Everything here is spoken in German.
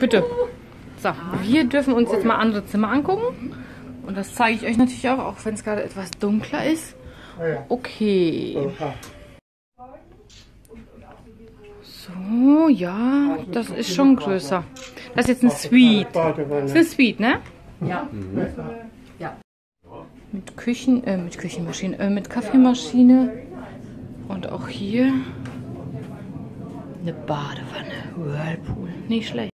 Bitte. So, wir dürfen uns jetzt mal andere Zimmer angucken. Und das zeige ich euch natürlich auch, auch wenn es gerade etwas dunkler ist. Okay. So, ja, das ist schon größer. Das ist jetzt ein Suite. Das ist eine Suite, ne? Ja. Mit Küchen, äh, mit Küchenmaschine, äh, mit Kaffeemaschine. Und auch hier eine Badewanne. Whirlpool. Nicht schlecht.